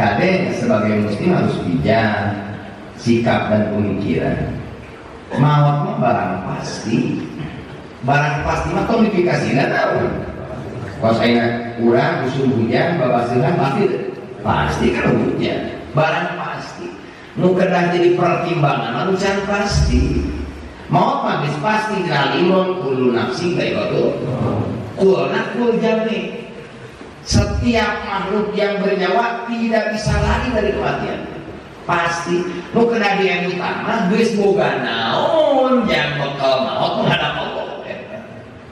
Kadang sebagai muslim harus bijak sikap dan pemikiran. Maut mah barang pasti. Barang pasti mah kualifikasi nggak tahu. Kalau saya kurang usul hujan, babasiran pasti pasti kan hujan. Barang pasti. Nu jadi pertimbangan manusia pasti. Maut mah pasti kalimun kulu nafsi kayak itu. Kulna kul jami. Setiap makhluk yang bernyawa tidak bisa lari dari kematian. Pasti. Lu kena dia yang utama, geus boga naon yang bakal maut menghadap Allah.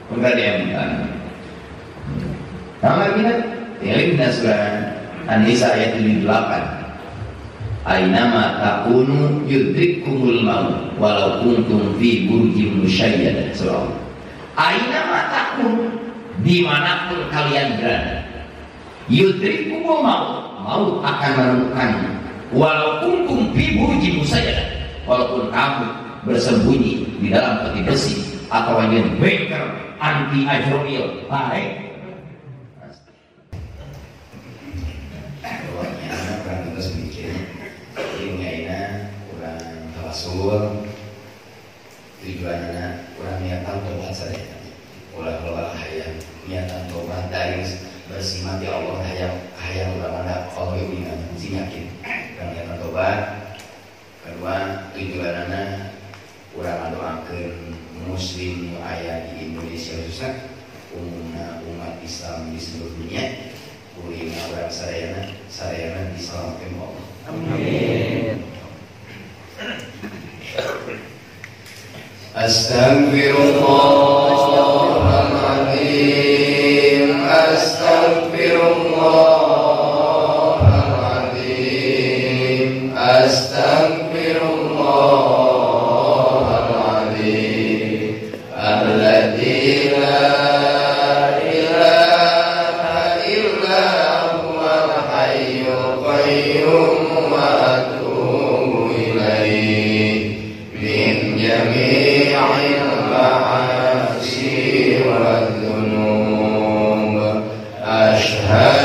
Kena dia yang utama. Nama kita Ilim surah An-Nisa ayat 78 Ainama takunu yudrikumul maut walau kuntum fi burjim musyayyad surah Ainama takunu di mana pun kalian berada yudrikumul maut maut akan menemukan walaupun kumpi buji musaya walaupun kamu bersembunyi di dalam peti besi atau yang bengker anti ajroil baik. Tujuannya kurang niatan tobat saja أشهد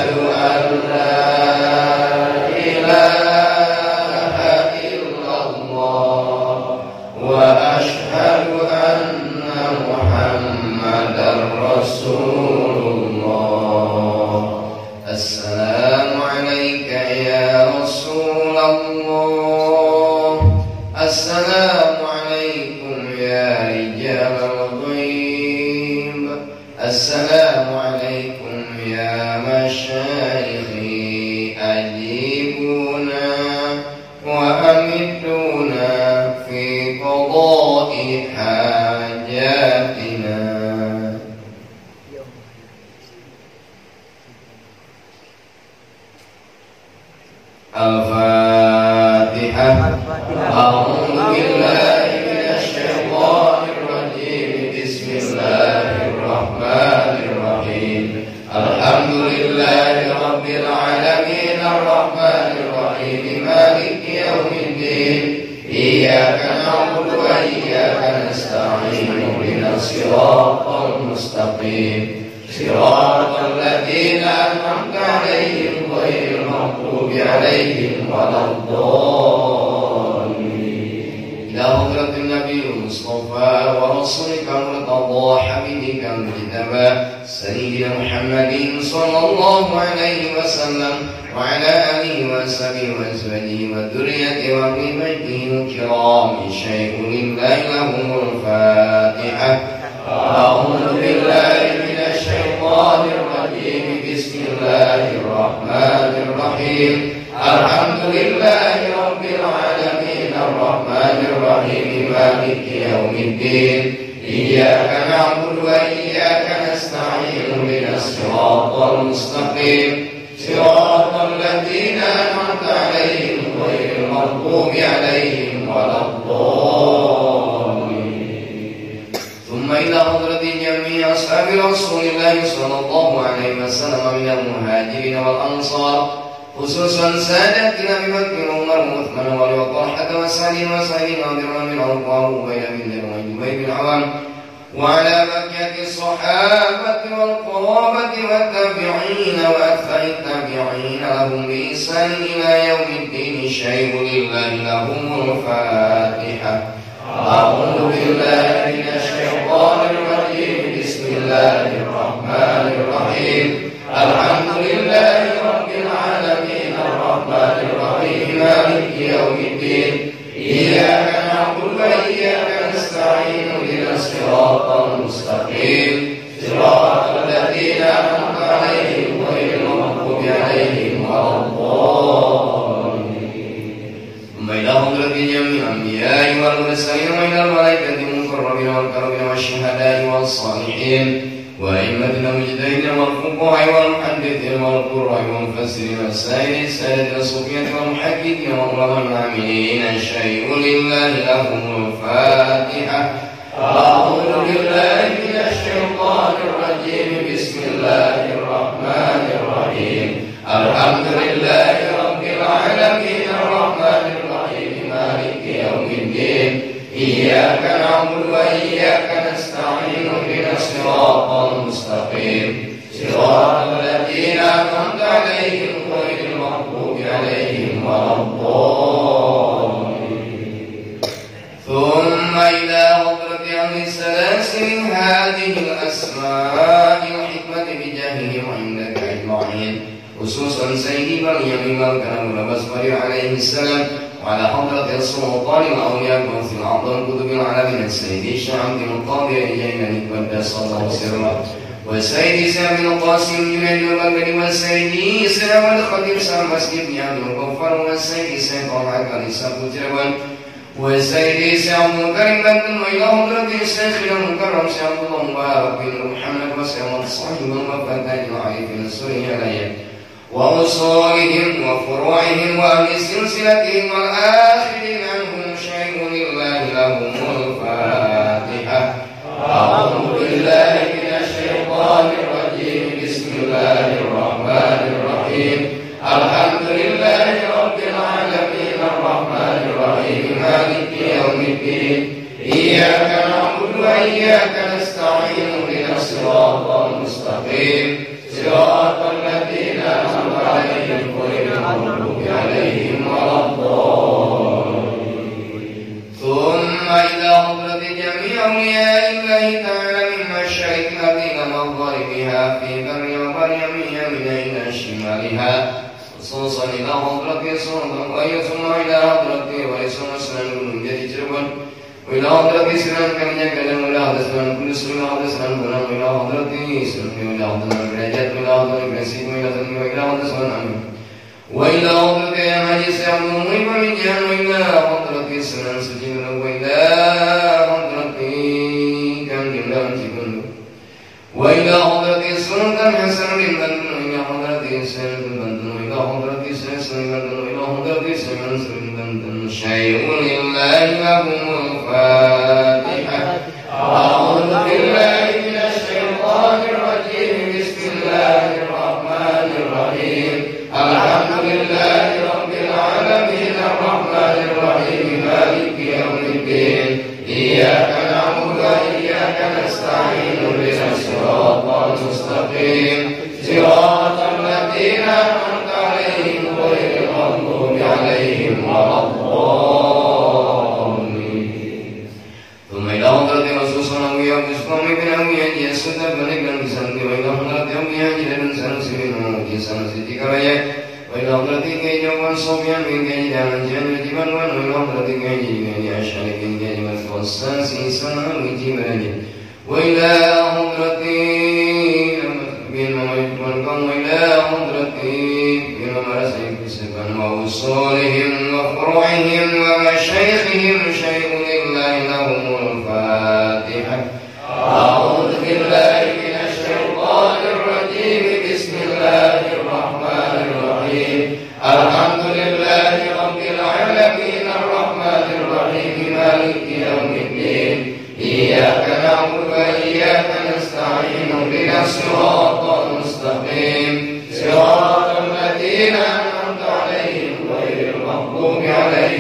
صراط الذين أنعمت عليهم غير المغضوب عليهم ولا الضالين. إلى حضرة النبي المصطفى ورسولك المرتضى حبيبك المجتبى سيدنا محمد صلى الله عليه وسلم وعلى آله وصحبه وأزواجه وذريته وأهل بيته الكرام. شيء لله لهم الفاتحة. أعوذ بالله من الشيطان الرجيم. بسم الله الرحمن الرحيم. الحمد لله رب العالمين. الرحمن الرحيم. مالك يوم الدين. إياك نعبد وإياك نستعين. من الصراط المستقيم. صراط الذين أنعمت عليهم غير المغضوب عليهم ولا الضالين. ثم إلى حضرة جميع أصحاب رسول الله صلى الله عليه وسلم من المهاجرين والأنصار خصوصا سادتنا أبي بكر وعمر وعثمان وعلي وطلحة وسعد وسعيد وعبد بن عوف وأبو بن جبير بن عوام وعلى بقية الصحابة والقرابة والتابعين وأتباع التابعين لهم بإحسان إلى يوم الدين شيء لله لهم الفاتحة. أعوذ بالله من الشيطان الله الرحمن الرحيم الحمد لله رب العالمين الرحمن الرحيم مالك يوم الدين إياك نعبد وإياك نستعين اهدنا الصراط المستقيم صراط الذين أنعمت عليهم غير المغضوب عليهم ولا الضالين ثم إلى حضرة الأنبياء والمرسلين وإلى الملائكة المقربين والكرمين والشهداء والصالحين وأئمة المجتهدين والفقهاء والمحدثين والقراء والمفسرين والسائرين السادة الصوفية والمحققين والعلماء العاملين شيء لله لهم الفاتحة. أعوذ بالله من الشيطان الرجيم. بسم الله الرحمن الرحيم. الحمد لله رب العالمين الرحمن إياك نعبد وإياك نستعين اهدنا الصراط المستقيم. صراط الذين أنعمت عليهم غير المغضوب عليهم ولا الضالين. ثم إلى حضرة أهل السلاسل هذه الأسماء والحكمة بجاههم عندك أجمعين. خصوصا سيدي مريم والكلام والبصر عليه السلام. وعلى حضرة السلطان الأولياء وفي الأعظم كتب العالمين السيد الشعب القاضي إلينا قدس الله سره والسيد سامي القاسم جنيد البكري والسيد سلام الخطيب سام مسجد يعد الغفار والسيد سيد علي سابو تروان والسيد سعد المكرم بن وإلى حضرة الشيخ المكرم سعد الله مبارك بن محمد وسعد الصاحب المفتاح العريف السوري عليه. وأصولهم وفروعهم وأهل سلسلتهم والآخرين عنهم شيء لله لهم الفاتحة. أعوذ بالله من الشيطان الرجيم. بسم الله الرحمن الرحيم. الحمد لله رب العالمين. الرحمن الرحيم. مالك يوم الدين. إياك نعبد وإياك نستعين. اهدنا الصراط المستقيم. صراط الذين عليهم غير المغضوب عليهم ولا الضالين ثم إلى حضرة جميع أولياء الله تعالى من مشارق الأرض ومغاربها في بر وبر يمينها من إلى شمالها خصوصا إلى حضرة وهي ثم إلى حضرة ورسول مسلم تربن وإلى حضرة سلام كم يكلم وإلى حضرة سلام كل سلام حضرة سلام بنا وإلى حضرة سلام وإلى حضرة درجات وإلى حضرة برسيد وإلى ثم وإلى حضرة سلام وإلى حضرة يا مجلس المغيب من جهة وإلى حضرة سلام سجن وإلى حضرة كان جملة تكون وإلى حضرة سلطان حسن بن وإلى حضرة سلام بن وإلى حضرة وإلى جان والفصان سيسان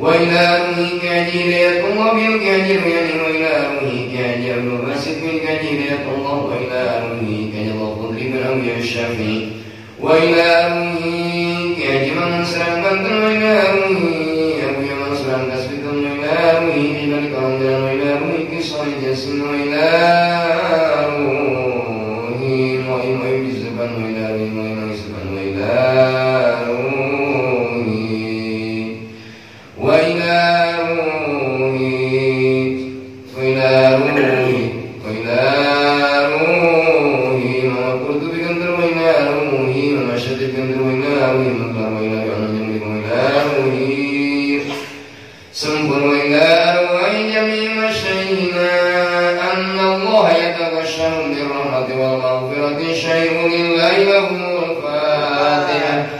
وإلى وإلهه كان يقوم بالكاجر يعني وإلهه كان يبلغ فاسد بالكاجر يقوم وإلهه كان يضرب لمن أولي الشافي وإلهه كاجر من سلم بندا وإلهه أبي من سلم تسبيتا وإلهه جبل وإلى وإلهه كسر جسم وإلهه الله يتبشر بالرحمة والمغفرة شيء إلا له الفاتحة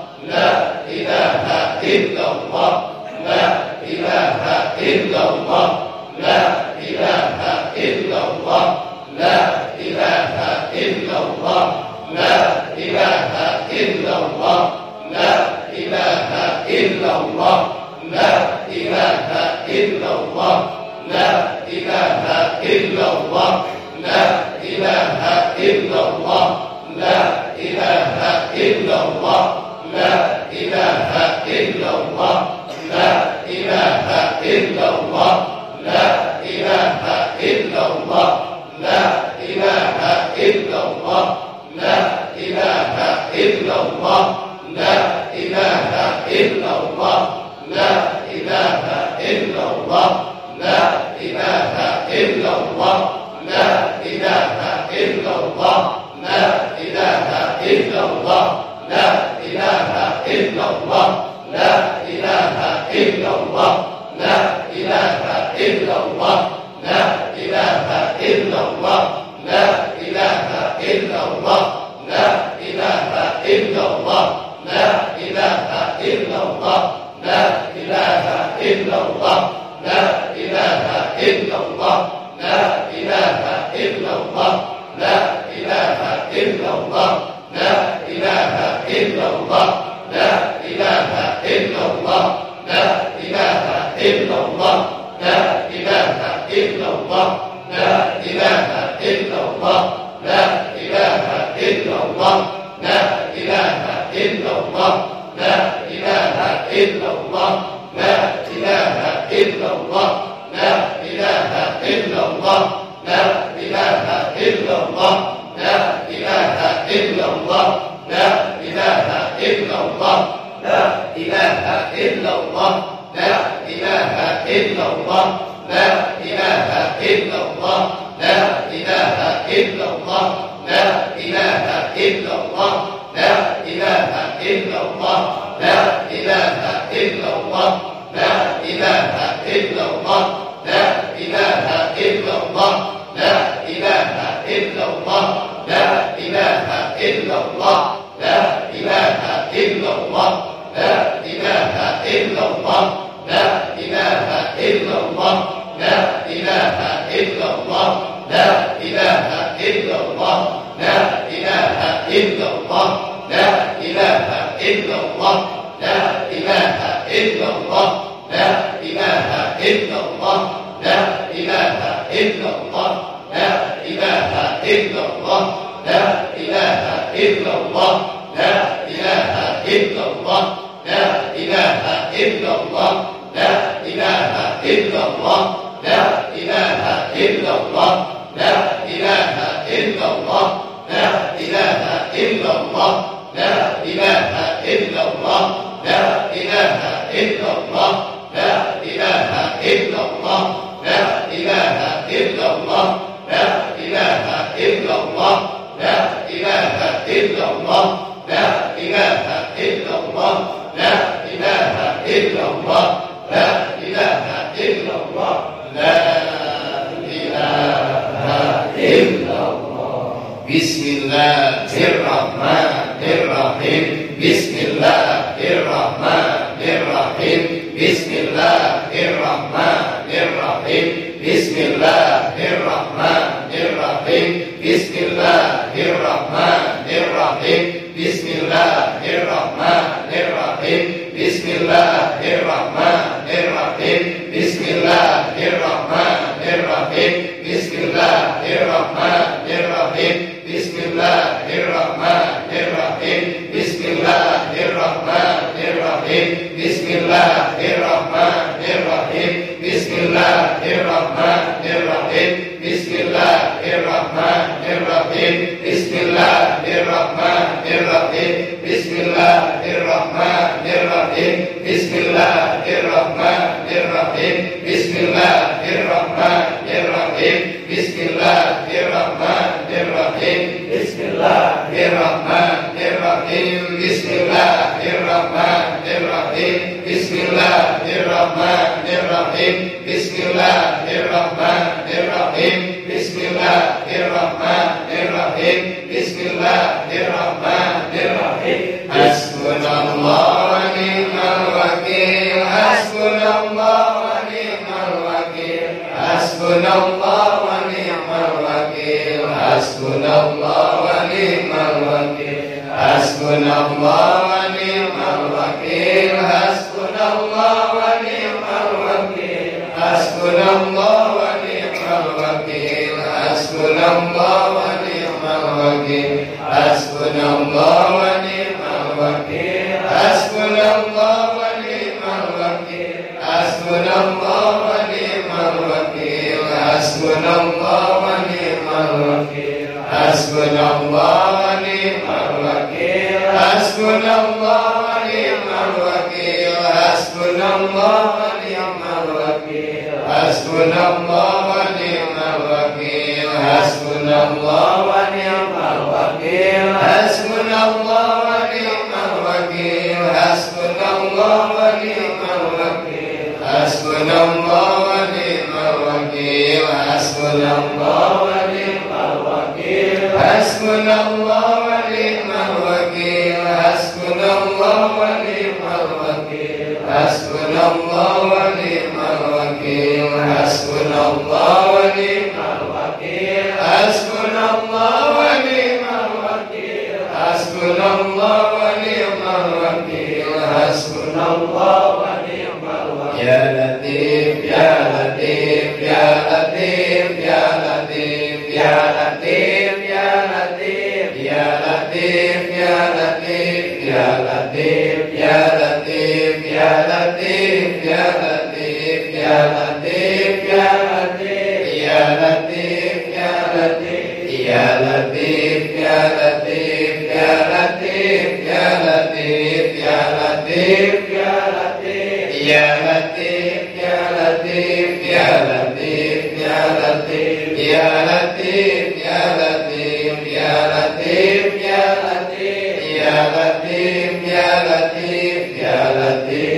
Love. Bismillahirrahmanirrahim. Bismillahirrahmanirrahim. Bismillahirrahmanirrahim. Bismillahirrahmanirrahim. Bismillahirrahmanirrahim. Bismillahirrahmanirrahim. Bismillahirrahmanirrahim. Bismillahirrahmanirrahim Bismillahirrahmanirrahim. Bismillahirrahmanirrahim. Bismillahirrahmanirrahim. Bismillahirrahmanirrahim. Bismillahirrahmanirrahim. Bismillahirrahmanirrahim. Bismillahirrahmanirrahim. Bismillahirrahmanirrahim. Bismillahirrahmanirrahim. Bismillahirrahmanirrahim. Bismillahirrahmanirrahim. Bismillahirrahmanirrahim. Bismillahirrahmanirrahim. Hasbunallah wa ni'mal wakil. Hasbunallah wa ni'mal wakil. Hasbunallah wa ni'mal wakil. Wa ni'mal wakil Hasbunallah wa ni'mal wakeel Hasbunallah wa ni'mal wakeel Hasbunallah นิจจลติ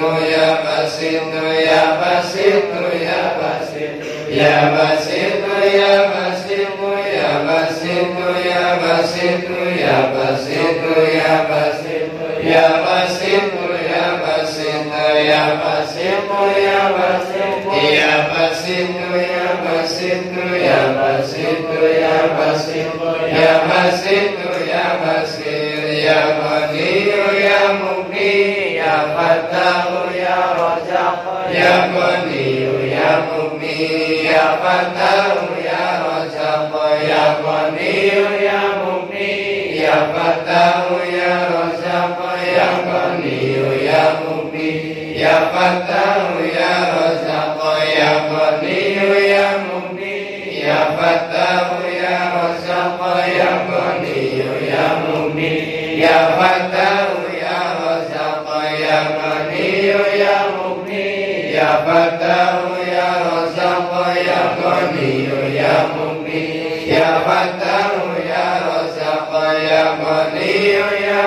Nuya Pasi Nuya Pasi Nuya Pasi Nuya Pasi ยะมณียะมุนียะปัตตายะราชมยะมณียะมุนียะปัตตายะราชมยะมณียะมุนียะปัตตายะราชมยะมณียะมุนียะปัตตายะราชมยะมณียะมุนียะปัตตา ya razaq ya ghaniyu ya mugni ya fatahu ya razaq ya ghaniyu ya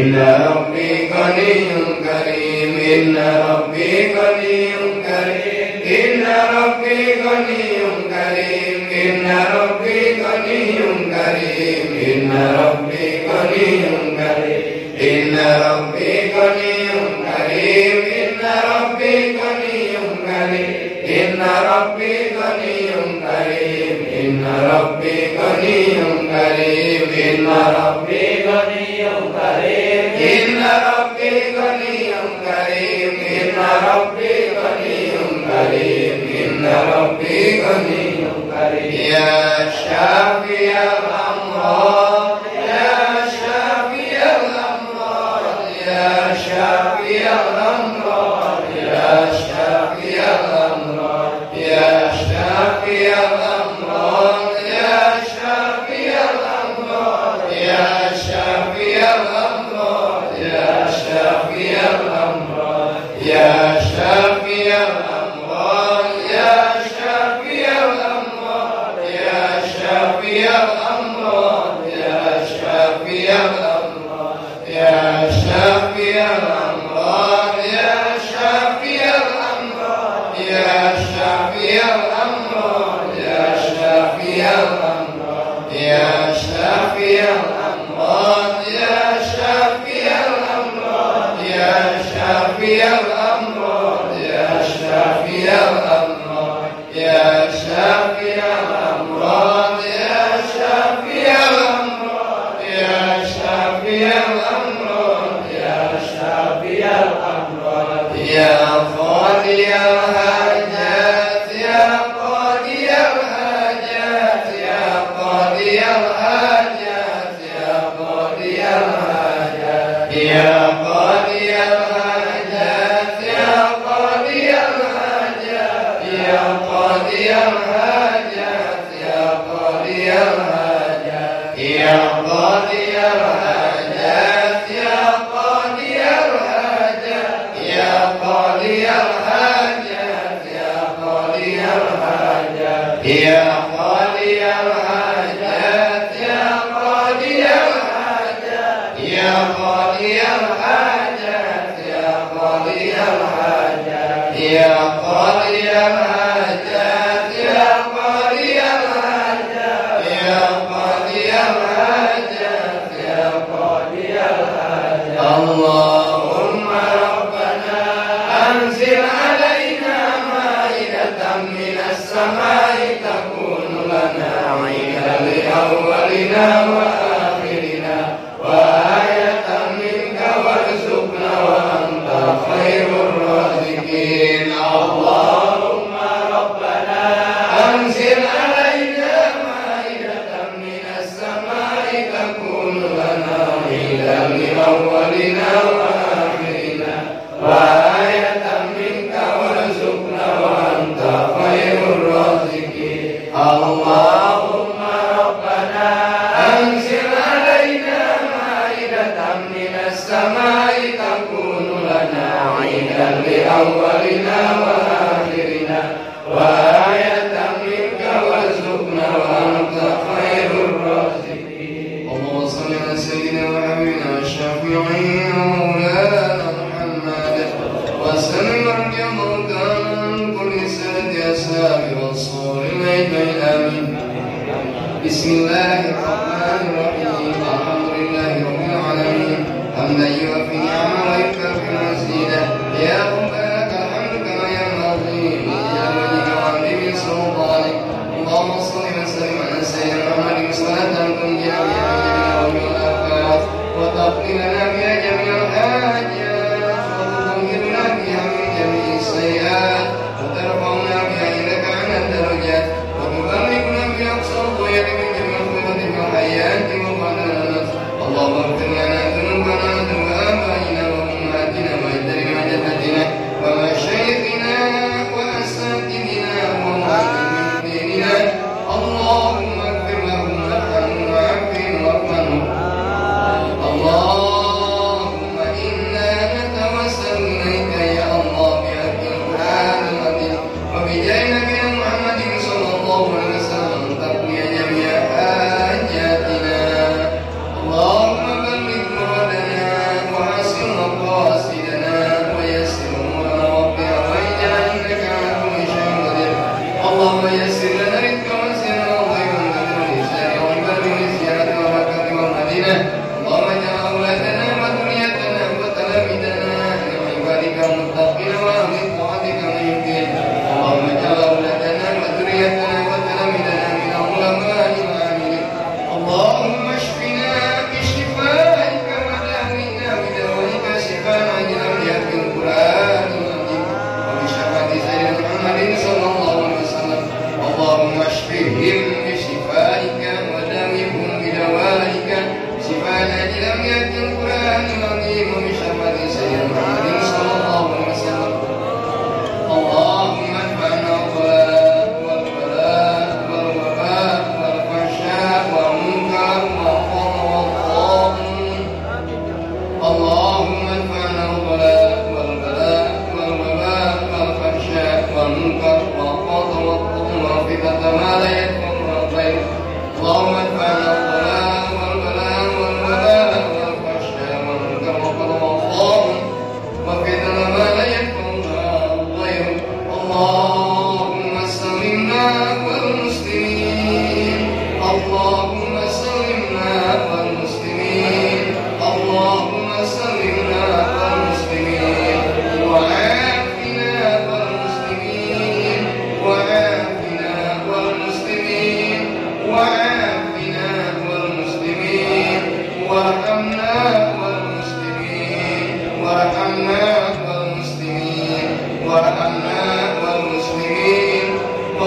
inna rabbi ghaniyyun karim inna rabbi Inna Rabbi Ghaniyun Kareem Inna Rabbi Ghaniyun Kareem Inna Rabbi Ghaniyun Kareem إله أولنا وآخرنا. اللهم اشفهم بشفائك وداوهم بدوائك. شفاء الذي لم يكن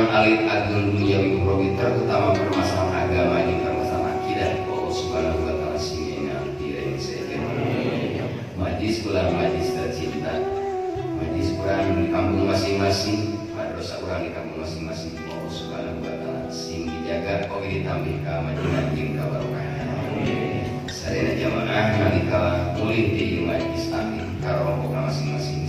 Imam Ali Abdul Mujawi Kurobi terutama permasalahan agama ini permasalahan akidah Allah Subhanahu Wa Taala sini yang tidak saya majlis pulang majlis tercinta. Majlis pulang di kampung masing-masing madrasah orang di kampung masing-masing Allah Subhanahu Wa Taala sing dijaga kau ditambah ke majelis jin kabarokahan sarana jamaah kalau mulih di majlis amin orang masing-masing.